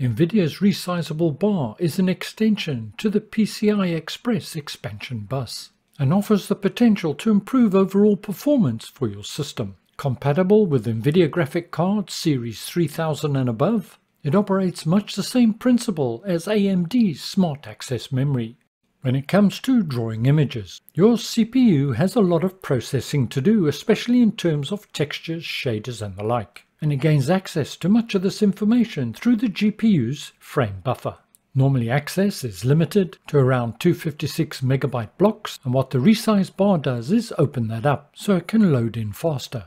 NVIDIA's resizable bar is an extension to the PCI Express expansion bus and offers the potential to improve overall performance for your system. Compatible with NVIDIA graphic cards Series 3000 and above, it operates much the same principle as AMD's Smart Access Memory. When it comes to drawing images, your CPU has a lot of processing to do, especially in terms of textures, shaders and the like and it gains access to much of this information through the GPU's frame buffer. Normally access is limited to around 256 megabyte blocks and what the resize bar does is open that up so it can load in faster.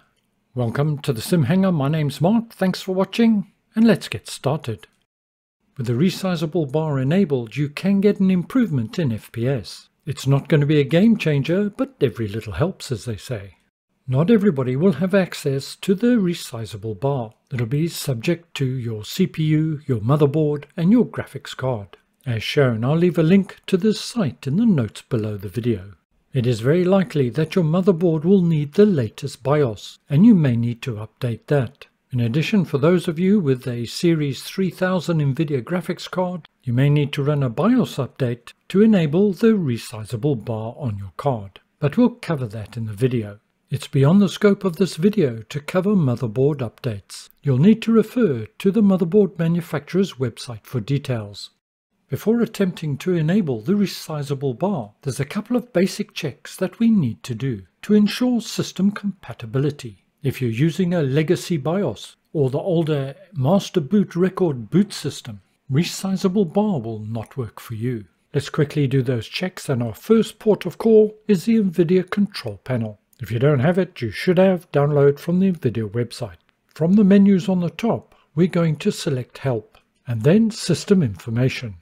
Welcome to the SimHanger, my name's Mark, thanks for watching and let's get started. With the resizable bar enabled you can get an improvement in FPS. It's not going to be a game changer but every little helps as they say. Not everybody will have access to the resizable bar. It'll be subject to your CPU, your motherboard and your graphics card. As shown, I'll leave a link to this site in the notes below the video. It is very likely that your motherboard will need the latest BIOS, and you may need to update that. In addition, for those of you with a Series 3000 NVIDIA graphics card, you may need to run a BIOS update to enable the resizable bar on your card. But we'll cover that in the video. It's beyond the scope of this video to cover motherboard updates. You'll need to refer to the motherboard manufacturer's website for details. Before attempting to enable the resizable bar, there's a couple of basic checks that we need to do to ensure system compatibility. If you're using a legacy BIOS or the older Master Boot Record boot system, resizable bar will not work for you. Let's quickly do those checks and our first port of call is the NVIDIA control panel. If you don't have it, you should have download from the NVIDIA website. From the menus on the top, we're going to select Help and then System Information.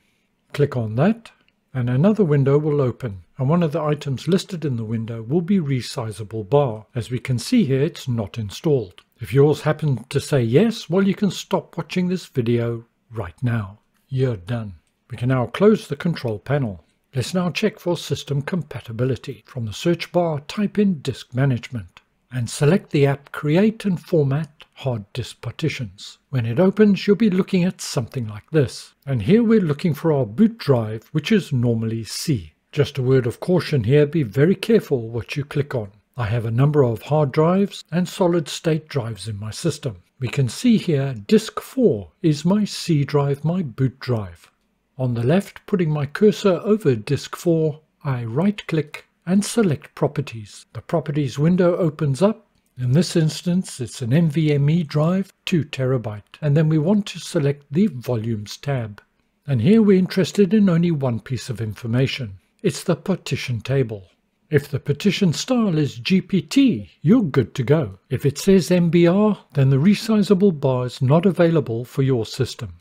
Click on that and another window will open and one of the items listed in the window will be resizable bar. As we can see here, it's not installed. If yours happens to say yes, well you can stop watching this video right now. You're done. We can now close the control panel. Let's now check for system compatibility. From the search bar, type in Disk Management and select the app Create and Format Hard Disk Partitions. When it opens, you'll be looking at something like this. And here we're looking for our boot drive, which is normally C. Just a word of caution here, be very careful what you click on. I have a number of hard drives and solid state drives in my system. We can see here disk 4 is my C drive, my boot drive. On the left, putting my cursor over disk 4, I right-click and select Properties. The Properties window opens up. In this instance, it's an NVMe drive, 2 terabyte, and then we want to select the Volumes tab. And here we're interested in only one piece of information. It's the partition table. If the partition style is GPT, you're good to go. If it says MBR, then the resizable bar is not available for your system.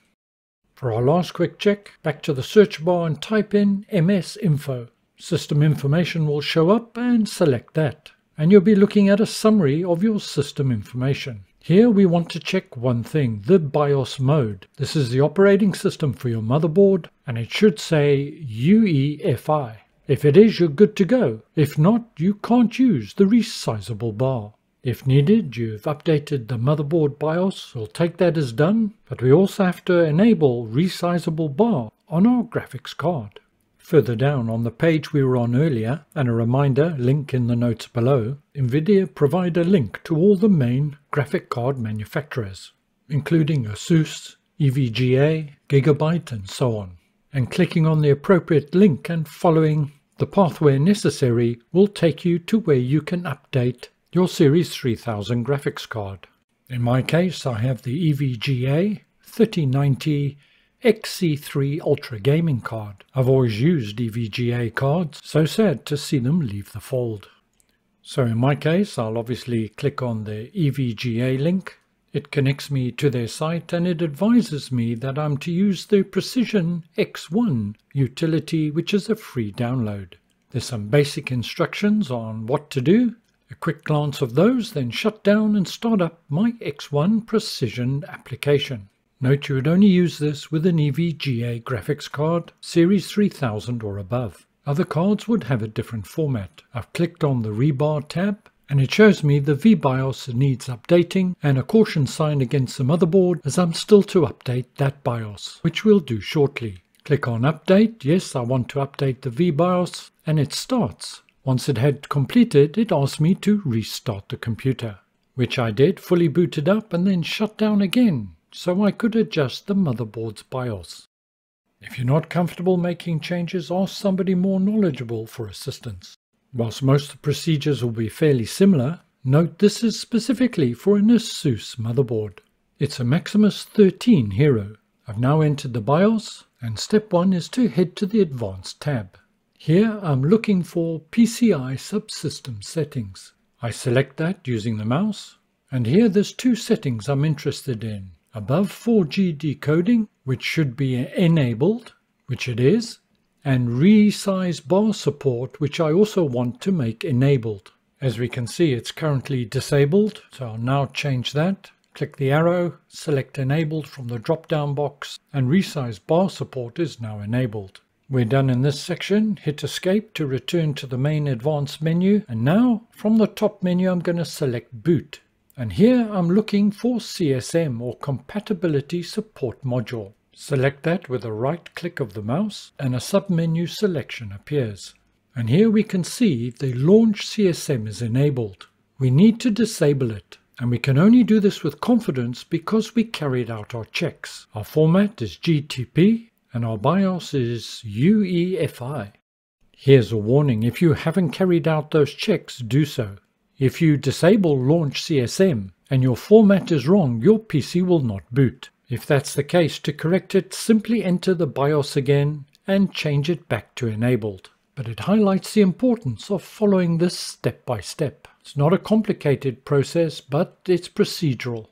For our last quick check, back to the search bar and type in MS Info. System information will show up and select that. And you'll be looking at a summary of your system information. Here we want to check one thing, the BIOS mode. This is the operating system for your motherboard and it should say UEFI. If it is, you're good to go. If not, you can't use the resizable bar. If needed, you've updated the motherboard BIOS, we'll take that as done, but we also have to enable resizable bar on our graphics card. Further down on the page we were on earlier, and a reminder, link in the notes below, NVIDIA provide a link to all the main graphic card manufacturers, including ASUS, EVGA, Gigabyte and so on. And clicking on the appropriate link and following the pathway necessary will take you to where you can update your Series 3000 graphics card. In my case, I have the EVGA 3090 XC3 Ultra gaming card. I've always used EVGA cards, so sad to see them leave the fold. So in my case, I'll obviously click on the EVGA link. It connects me to their site and it advises me that I'm to use the Precision X1 utility, which is a free download. There's some basic instructions on what to do a quick glance of those, then shut down and start up my X1 Precision application. Note you would only use this with an EVGA graphics card, Series 3000 or above. Other cards would have a different format. I've clicked on the Rebar tab and it shows me the VBIOS needs updating and a caution sign against the motherboard as I'm still to update that BIOS, which we'll do shortly. Click on update, yes I want to update the VBIOS, and it starts. Once it had completed, it asked me to restart the computer, which I did, fully booted up and then shut down again, so I could adjust the motherboard's BIOS. If you're not comfortable making changes, ask somebody more knowledgeable for assistance. Whilst most procedures will be fairly similar, note this is specifically for an ASUS motherboard. It's a Maximus 13 Hero. I've now entered the BIOS, and step 1 is to head to the Advanced tab. Here I'm looking for PCI subsystem settings. I select that using the mouse, and here there's two settings I'm interested in. Above 4G decoding, which should be enabled, which it is, and resize bar support, which I also want to make enabled. As we can see, it's currently disabled, so I'll now change that. Click the arrow, select enabled from the drop-down box, and resize bar support is now enabled. We're done in this section. Hit escape to return to the main advanced menu. And now from the top menu, I'm going to select boot. And here I'm looking for CSM or compatibility support module. Select that with a right click of the mouse and a submenu selection appears. And here we can see the launch CSM is enabled. We need to disable it and we can only do this with confidence because we carried out our checks. Our format is GTP and our BIOS is UEFI. Here's a warning, if you haven't carried out those checks, do so. If you disable Launch CSM and your format is wrong, your PC will not boot. If that's the case, to correct it, simply enter the BIOS again and change it back to enabled. But it highlights the importance of following this step by step. It's not a complicated process, but it's procedural.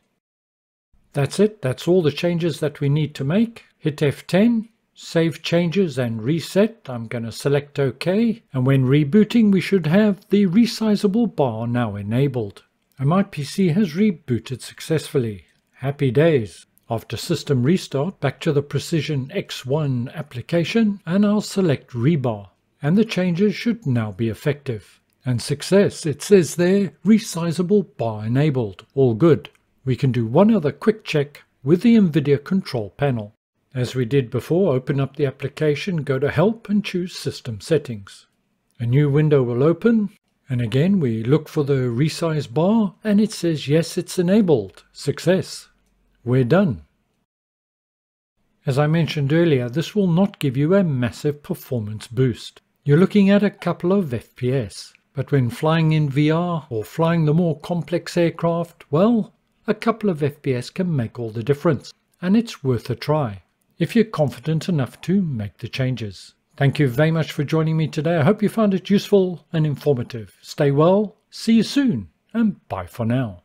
That's it, that's all the changes that we need to make. Hit F10, save changes and reset. I'm going to select OK. And when rebooting, we should have the resizable bar now enabled. And my PC has rebooted successfully. Happy days. After system restart, back to the Precision X1 application and I'll select Rebar. And the changes should now be effective. And success, it says there, resizable bar enabled. All good. We can do one other quick check with the NVIDIA control panel. As we did before, open up the application, go to Help and choose System Settings. A new window will open and again we look for the resize bar and it says yes it's enabled. Success we're done. As I mentioned earlier, this will not give you a massive performance boost. You're looking at a couple of FPS, but when flying in VR or flying the more complex aircraft, well, a couple of FPS can make all the difference, and it's worth a try, if you're confident enough to make the changes. Thank you very much for joining me today. I hope you found it useful and informative. Stay well, see you soon, and bye for now.